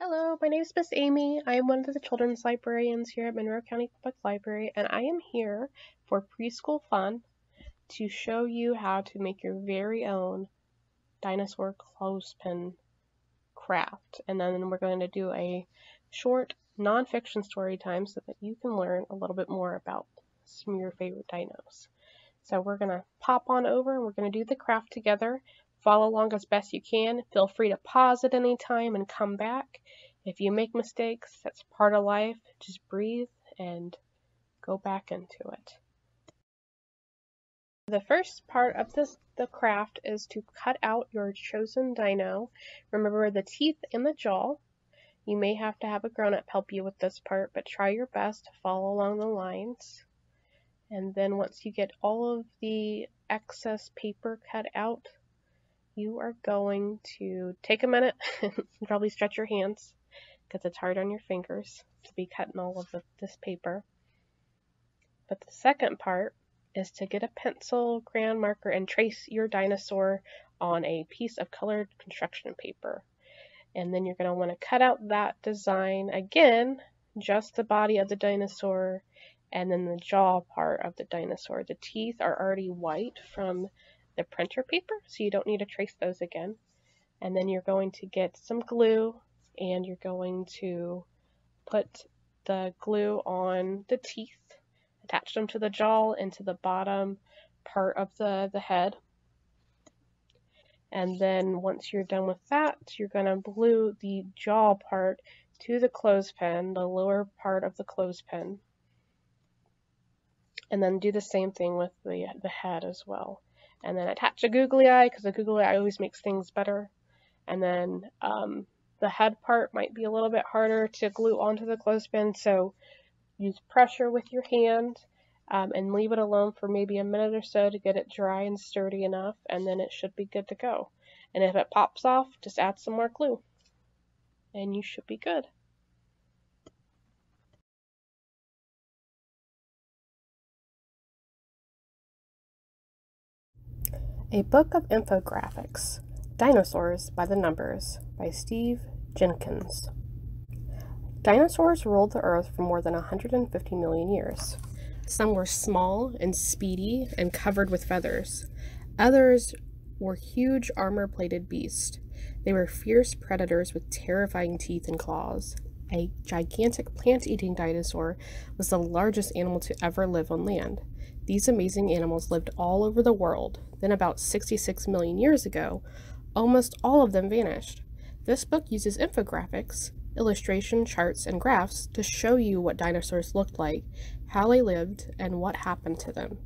Hello, my name is Miss Amy. I am one of the children's librarians here at Monroe County Public Library, and I am here for preschool fun to show you how to make your very own dinosaur clothespin craft. And then we're going to do a short nonfiction story time so that you can learn a little bit more about some of your favorite dinos. So we're going to pop on over and we're going to do the craft together. Follow along as best you can. Feel free to pause at any time and come back. If you make mistakes, that's part of life. Just breathe and go back into it. The first part of this, the craft is to cut out your chosen dino. Remember the teeth and the jaw. You may have to have a grown-up help you with this part, but try your best to follow along the lines. And then once you get all of the excess paper cut out, you are going to take a minute and probably stretch your hands because it's hard on your fingers to be cutting all of the, this paper. But the second part is to get a pencil, crayon marker, and trace your dinosaur on a piece of colored construction paper. And then you're going to want to cut out that design again, just the body of the dinosaur and then the jaw part of the dinosaur. The teeth are already white from the printer paper, so you don't need to trace those again. And then you're going to get some glue and you're going to put the glue on the teeth, attach them to the jaw and to the bottom part of the, the head. And then once you're done with that, you're going to glue the jaw part to the clothespin, the lower part of the clothespin. And then do the same thing with the, the head as well and then attach a googly eye because a googly eye always makes things better. And then um, the head part might be a little bit harder to glue onto the clothespin, so use pressure with your hand um, and leave it alone for maybe a minute or so to get it dry and sturdy enough, and then it should be good to go. And if it pops off, just add some more glue, and you should be good. A Book of Infographics Dinosaurs by the Numbers by Steve Jenkins. Dinosaurs ruled the earth for more than 150 million years. Some were small and speedy and covered with feathers. Others were huge armor plated beasts. They were fierce predators with terrifying teeth and claws. A gigantic plant eating dinosaur was the largest animal to ever live on land. These amazing animals lived all over the world. Then, about 66 million years ago, almost all of them vanished. This book uses infographics, illustration, charts, and graphs to show you what dinosaurs looked like, how they lived, and what happened to them.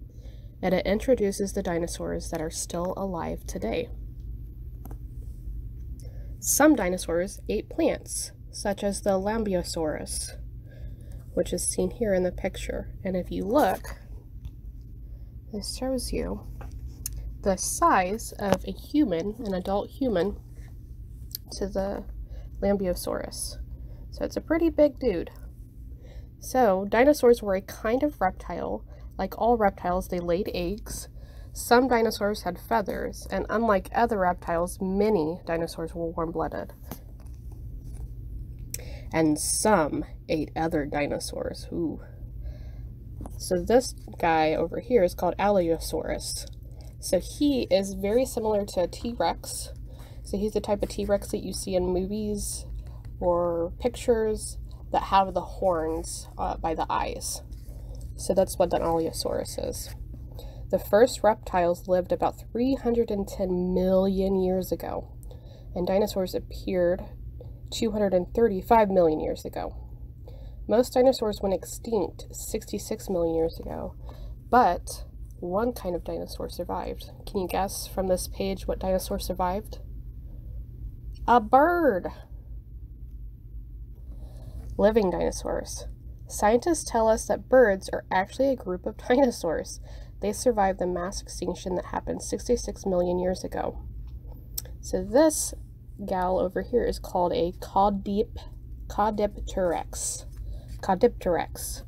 And it introduces the dinosaurs that are still alive today. Some dinosaurs ate plants, such as the Lambeosaurus, which is seen here in the picture. And if you look, this shows you the size of a human, an adult human, to the Lambeosaurus. So it's a pretty big dude. So dinosaurs were a kind of reptile. Like all reptiles, they laid eggs. Some dinosaurs had feathers, and unlike other reptiles, many dinosaurs were warm-blooded. And some ate other dinosaurs. Ooh. So this guy over here is called Allosaurus. So he is very similar to a T-Rex. So he's the type of T-Rex that you see in movies or pictures that have the horns uh, by the eyes. So that's what an Allosaurus is. The first reptiles lived about 310 million years ago, and dinosaurs appeared 235 million years ago. Most dinosaurs went extinct 66 million years ago, but one kind of dinosaur survived. Can you guess from this page what dinosaur survived? A bird! Living dinosaurs. Scientists tell us that birds are actually a group of dinosaurs. They survived the mass extinction that happened 66 million years ago. So this gal over here is called a Caudip, Caudipteryx. Caudipteryx.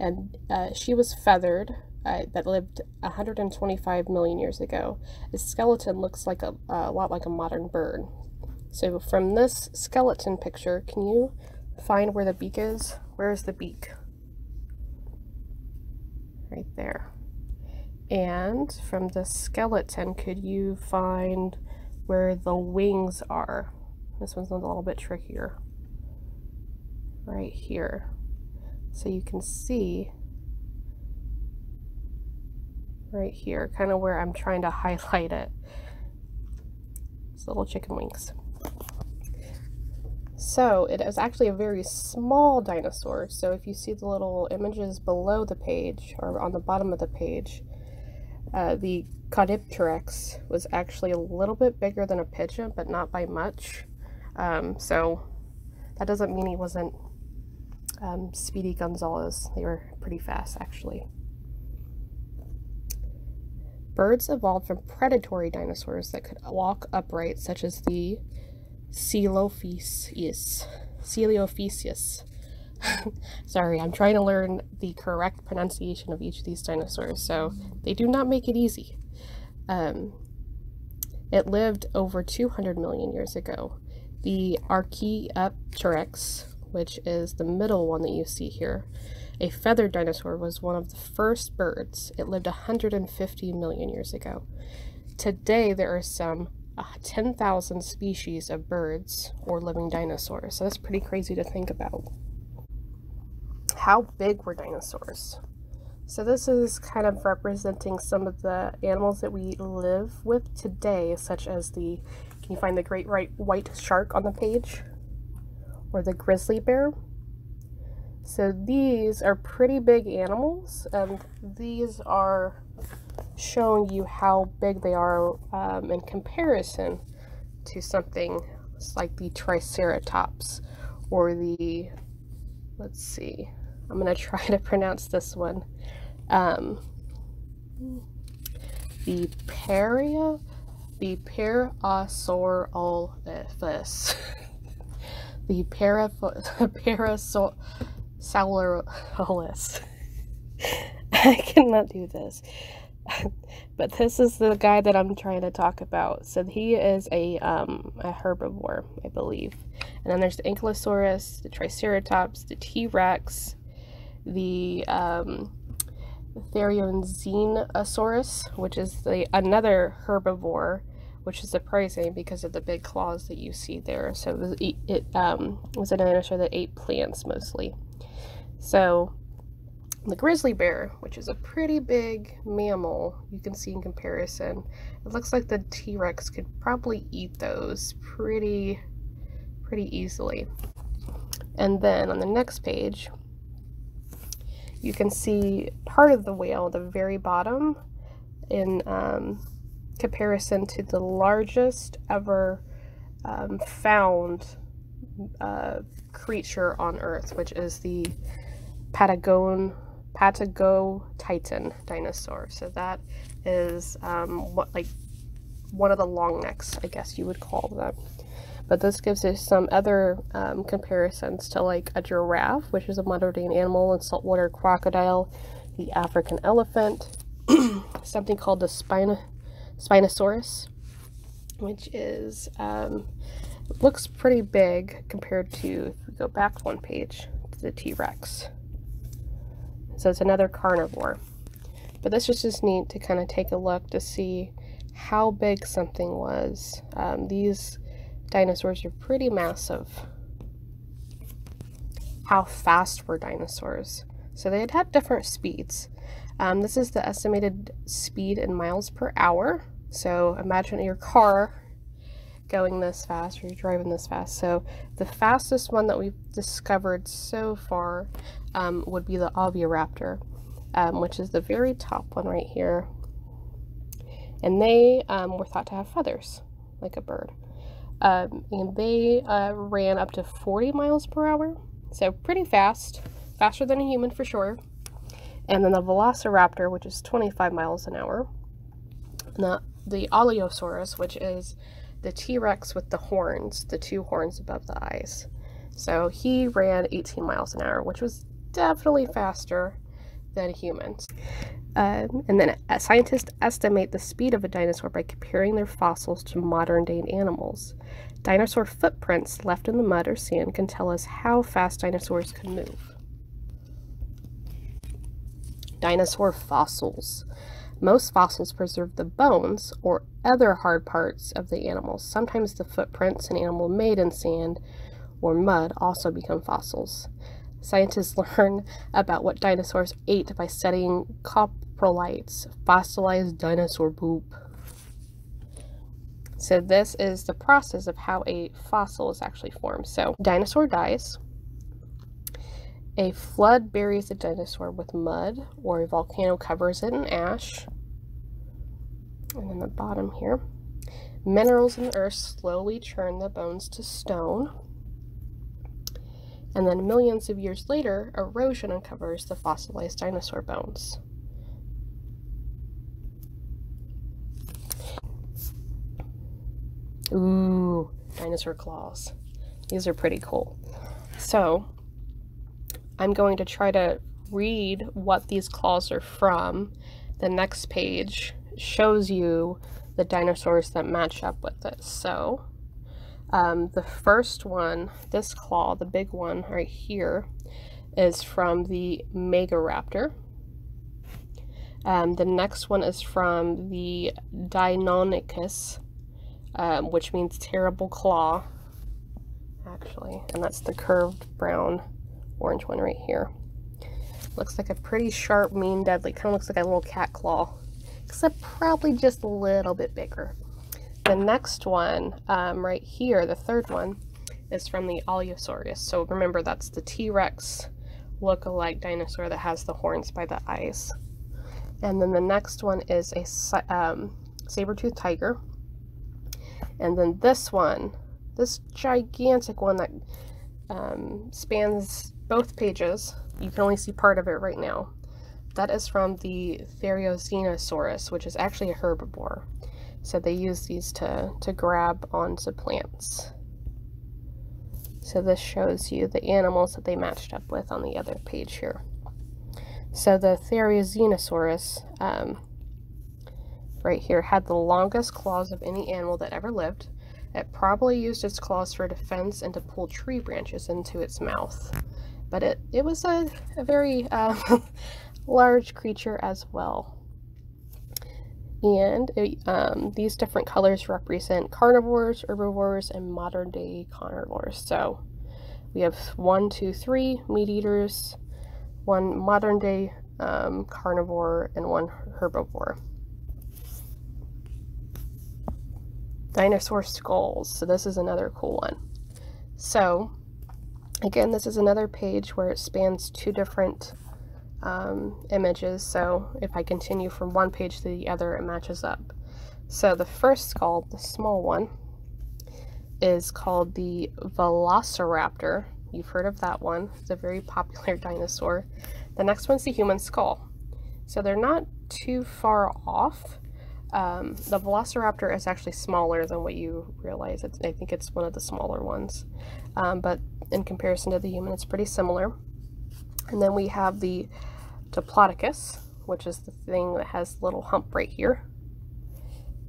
And uh, she was feathered, uh, that lived 125 million years ago. Its skeleton looks like a, a lot like a modern bird. So from this skeleton picture, can you find where the beak is? Where is the beak? Right there. And from the skeleton, could you find where the wings are? This one's a little bit trickier. Right here. So you can see right here, kind of where I'm trying to highlight it. It's little chicken wings. So it is actually a very small dinosaur. So if you see the little images below the page or on the bottom of the page, uh, the Caudipteryx was actually a little bit bigger than a pigeon, but not by much. Um, so that doesn't mean he wasn't um, Speedy Gonzales. They were pretty fast, actually. Birds evolved from predatory dinosaurs that could walk upright, such as the Coelophysius. Coelophysius. Sorry, I'm trying to learn the correct pronunciation of each of these dinosaurs, so they do not make it easy. Um, it lived over 200 million years ago. The Archaeopteryx, which is the middle one that you see here, a feathered dinosaur, was one of the first birds. It lived 150 million years ago. Today, there are some uh, 10,000 species of birds or living dinosaurs, so that's pretty crazy to think about. How big were dinosaurs? So this is kind of representing some of the animals that we live with today, such as the, can you find the great white shark on the page? Or the grizzly bear? So these are pretty big animals, and these are showing you how big they are um, in comparison to something like the Triceratops or the, let's see, I'm going to try to pronounce this one. Um, the Paria, the Parasaurolophus. The para, Parasaurolophus. I cannot do this. but this is the guy that I'm trying to talk about. So he is a, um, a herbivore, I believe. And then there's the Ankylosaurus, the Triceratops, the T-Rex, the um, Therizinosaurus, which is the another herbivore, which is surprising because of the big claws that you see there. So it was, it, um, was a dinosaur that ate plants mostly. So the grizzly bear, which is a pretty big mammal, you can see in comparison. It looks like the T-Rex could probably eat those pretty, pretty easily. And then on the next page, you can see part of the whale, the very bottom, in um, comparison to the largest ever um, found uh, creature on Earth, which is the Patagon Patago Titan dinosaur. So that is um, what like one of the long necks, I guess you would call them. But this gives us some other um, comparisons to like a giraffe, which is a modern-day animal, and saltwater crocodile, the African elephant, something called the Spino Spinosaurus, which is um, looks pretty big compared to, if we go back one page, to the T-Rex. So it's another carnivore. But this was just neat to kind of take a look to see how big something was. Um, these dinosaurs are pretty massive. How fast were dinosaurs? So they had had different speeds. Um, this is the estimated speed in miles per hour. So imagine your car going this fast or you're driving this fast. So the fastest one that we've discovered so far um, would be the Oviraptor, um, which is the very top one right here. And they um, were thought to have feathers, like a bird. Um, and they uh, ran up to 40 miles per hour, so pretty fast, faster than a human for sure. And then the Velociraptor, which is 25 miles an hour. And the, the Allosaurus, which is the T-Rex with the horns, the two horns above the eyes. So he ran 18 miles an hour, which was definitely faster than humans. Um, and then scientists estimate the speed of a dinosaur by comparing their fossils to modern day animals. Dinosaur footprints left in the mud or sand can tell us how fast dinosaurs could move. Dinosaur fossils. Most fossils preserve the bones or other hard parts of the animals. Sometimes the footprints an animal made in sand or mud also become fossils. Scientists learn about what dinosaurs ate by studying coprolites, fossilized dinosaur poop. So this is the process of how a fossil is actually formed. So dinosaur dies. A flood buries a dinosaur with mud, or a volcano covers it in ash. And then the bottom here. Minerals in the earth slowly churn the bones to stone. And then millions of years later, erosion uncovers the fossilized dinosaur bones. Ooh, dinosaur claws. These are pretty cool. So, I'm going to try to read what these claws are from. The next page shows you the dinosaurs that match up with it. So, um, the first one, this claw, the big one right here, is from the Megaraptor. Um, the next one is from the Deinonychus, um, which means terrible claw, actually. And that's the curved brown orange one right here. Looks like a pretty sharp, mean, deadly. Kind of looks like a little cat claw, except probably just a little bit bigger. The next one, um, right here, the third one, is from the Allosaurus. So remember, that's the T-Rex look-alike dinosaur that has the horns by the eyes. And then the next one is a um, saber-toothed tiger. And then this one, this gigantic one that um, spans both pages, you can only see part of it right now. That is from the Therizinosaurus, which is actually a herbivore. So they use these to, to grab onto plants. So this shows you the animals that they matched up with on the other page here. So the Therizinosaurus, um, right here, had the longest claws of any animal that ever lived. It probably used its claws for defense and to pull tree branches into its mouth. But it, it was a, a very uh, large creature as well and it, um, these different colors represent carnivores, herbivores, and modern day carnivores. So we have one, two, three meat eaters, one modern day um, carnivore, and one herbivore. Dinosaur skulls. So this is another cool one. So again, this is another page where it spans two different um, images. So if I continue from one page to the other, it matches up. So the first skull, the small one, is called the Velociraptor. You've heard of that one. It's a very popular dinosaur. The next one's the human skull. So they're not too far off. Um, the Velociraptor is actually smaller than what you realize. It's, I think it's one of the smaller ones. Um, but in comparison to the human, it's pretty similar. And then we have the Diplodocus, which is the thing that has the little hump right here.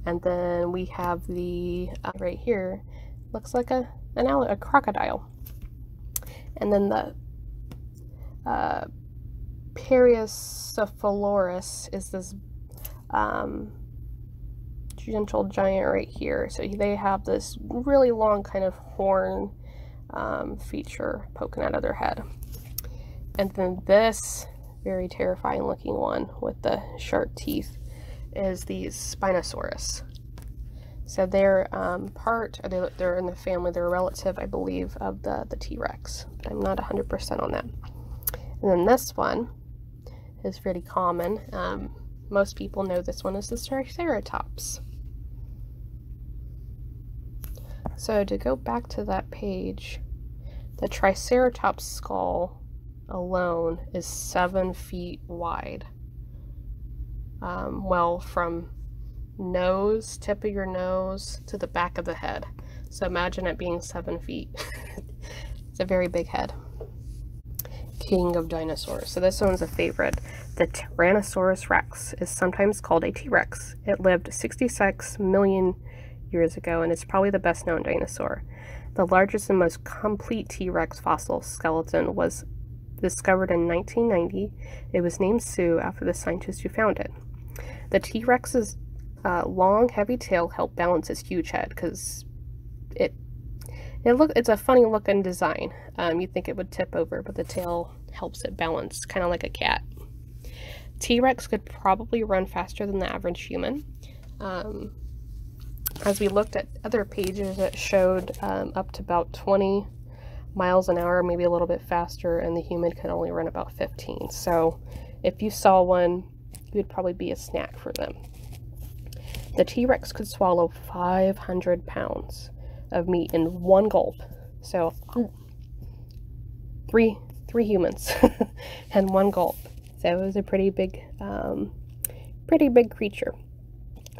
And then we have the, uh, right here, looks like a, an a crocodile. And then the uh, Periocephalorus is this um, gentle giant right here. So they have this really long kind of horn um, feature poking out of their head. And then this very terrifying looking one with the sharp teeth is the Spinosaurus. So they're um, part, they're, they're in the family, they're a relative, I believe, of the, the T-Rex. But I'm not 100% on that. And then this one is pretty common. Um, most people know this one is the Triceratops. So to go back to that page, the Triceratops skull alone is seven feet wide. Um, well, from nose, tip of your nose, to the back of the head. So imagine it being seven feet. it's a very big head. king of dinosaurs. So this one's a favorite. The Tyrannosaurus rex is sometimes called a T-Rex. It lived 66 million years ago and is probably the best known dinosaur. The largest and most complete T-Rex fossil skeleton was discovered in 1990. It was named Sue after the scientist who found it. The T-Rex's uh, long, heavy tail helped balance its huge head because it it look it's a funny looking design. Um, you'd think it would tip over, but the tail helps it balance, kind of like a cat. T-Rex could probably run faster than the average human. Um, as we looked at other pages, it showed um, up to about 20 miles an hour, maybe a little bit faster, and the human could only run about 15. So if you saw one, you would probably be a snack for them. The T-Rex could swallow 500 pounds of meat in one gulp. So three three humans and one gulp. So it was a pretty big um, pretty big creature.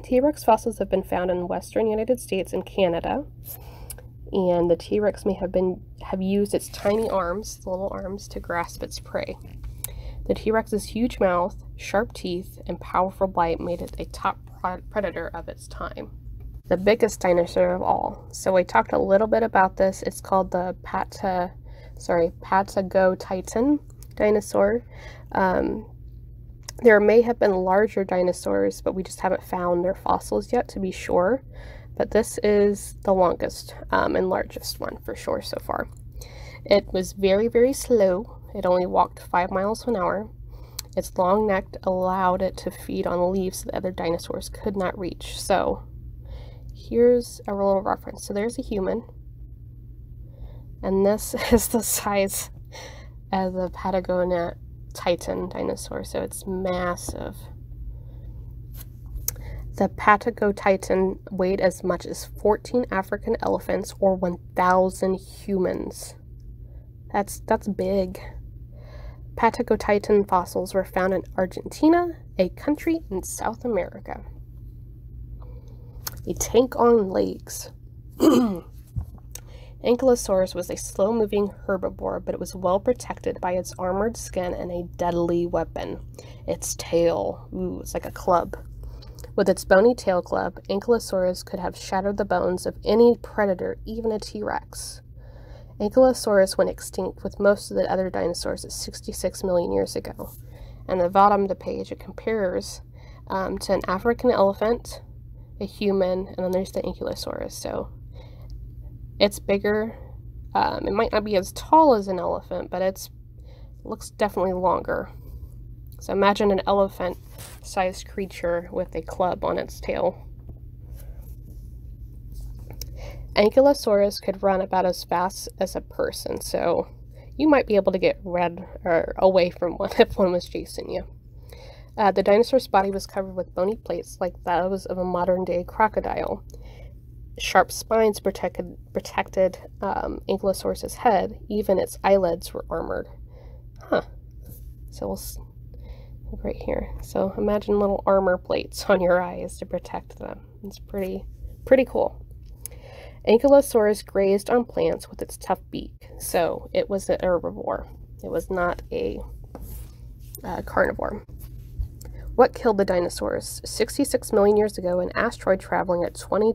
T-Rex fossils have been found in western United States and Canada. And the T-Rex may have been have used its tiny arms, little arms, to grasp its prey. The T-Rex's huge mouth, sharp teeth, and powerful bite made it a top predator of its time the biggest dinosaur of all. So we talked a little bit about this. It's called the Pata, sorry, Patagotitan dinosaur. Um, there may have been larger dinosaurs, but we just haven't found their fossils yet to be sure. But this is the longest um, and largest one for sure so far. It was very, very slow. It only walked five miles an hour. Its long neck allowed it to feed on leaves that other dinosaurs could not reach. So here's a little reference. So there's a human, and this is the size of the Patagonia Titan dinosaur, so it's massive. The Patagotitan weighed as much as 14 African elephants or 1,000 humans. That's that's big. Patagotitan fossils were found in Argentina, a country in South America a tank on legs. Ankylosaurus was a slow moving herbivore, but it was well protected by its armored skin and a deadly weapon its tail. Ooh, it's like a club. With its bony tail club, Ankylosaurus could have shattered the bones of any predator, even a T Rex. Ankylosaurus went extinct with most of the other dinosaurs at 66 million years ago. And the bottom of the page, it compares um, to an African elephant, a human, and then there's the ankylosaurus. So it's bigger. Um, it might not be as tall as an elephant, but it's looks definitely longer. So imagine an elephant-sized creature with a club on its tail. Ankylosaurus could run about as fast as a person, so you might be able to get red or away from one if one was chasing you. Uh, the dinosaur's body was covered with bony plates like those of a modern day crocodile. Sharp spines protected, protected um, Ankylosaurus's head. Even its eyelids were armored. Huh. So we'll right here. So imagine little armor plates on your eyes to protect them. It's pretty, pretty cool. Ankylosaurus grazed on plants with its tough beak, so it was an herbivore. It was not a uh, carnivore. What killed the dinosaurs? 66 million years ago, an asteroid traveling at 20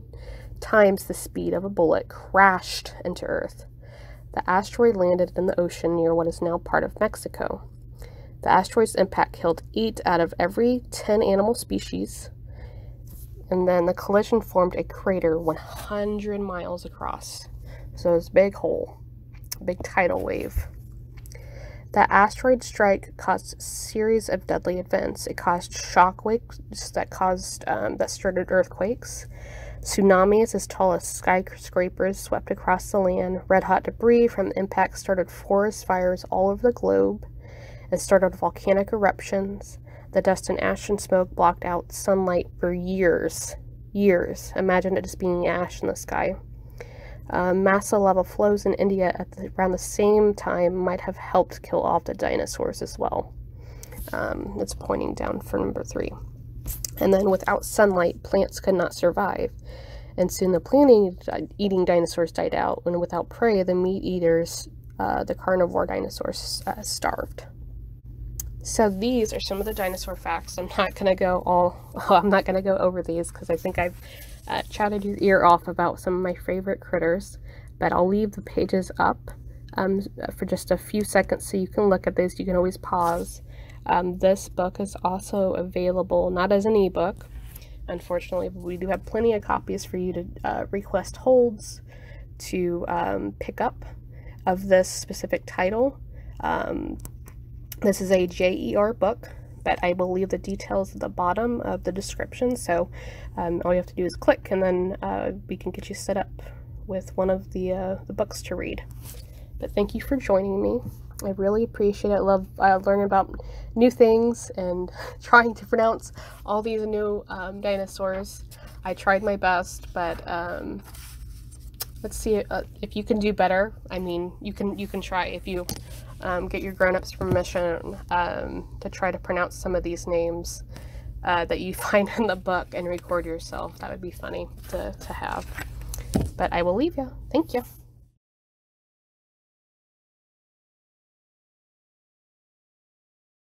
times the speed of a bullet crashed into Earth. The asteroid landed in the ocean near what is now part of Mexico. The asteroid's impact killed 8 out of every 10 animal species, and then the collision formed a crater 100 miles across. So it's a big hole, big tidal wave. The asteroid strike caused a series of deadly events. It caused shockwaves that caused um, that started earthquakes. Tsunamis as tall as skyscrapers swept across the land. Red hot debris from the impact started forest fires all over the globe. It started volcanic eruptions. The dust and ash and smoke blocked out sunlight for years. Years. Imagine it just being ash in the sky. Uh, massive lava flows in India at the, around the same time might have helped kill off the dinosaurs as well. Um, it's pointing down for number three. And then without sunlight, plants could not survive. And soon the plant eating dinosaurs died out, and without prey, the meat eaters uh, the carnivore dinosaurs uh, starved. So these are some of the dinosaur facts. I'm not gonna go all. I'm not gonna go over these because I think I've uh, chatted your ear off about some of my favorite critters. But I'll leave the pages up um, for just a few seconds so you can look at this. You can always pause. Um, this book is also available not as an ebook, unfortunately, we do have plenty of copies for you to uh, request holds to um, pick up of this specific title. Um, this is a JER book, but I will leave the details at the bottom of the description. So um, all you have to do is click, and then uh, we can get you set up with one of the uh, the books to read. But thank you for joining me. I really appreciate it. I love uh, learning about new things and trying to pronounce all these new um, dinosaurs. I tried my best, but um, let's see uh, if you can do better. I mean, you can you can try if you um, get your grown-ups permission um, to try to pronounce some of these names uh, that you find in the book and record yourself. That would be funny to, to have. But I will leave you. Thank you.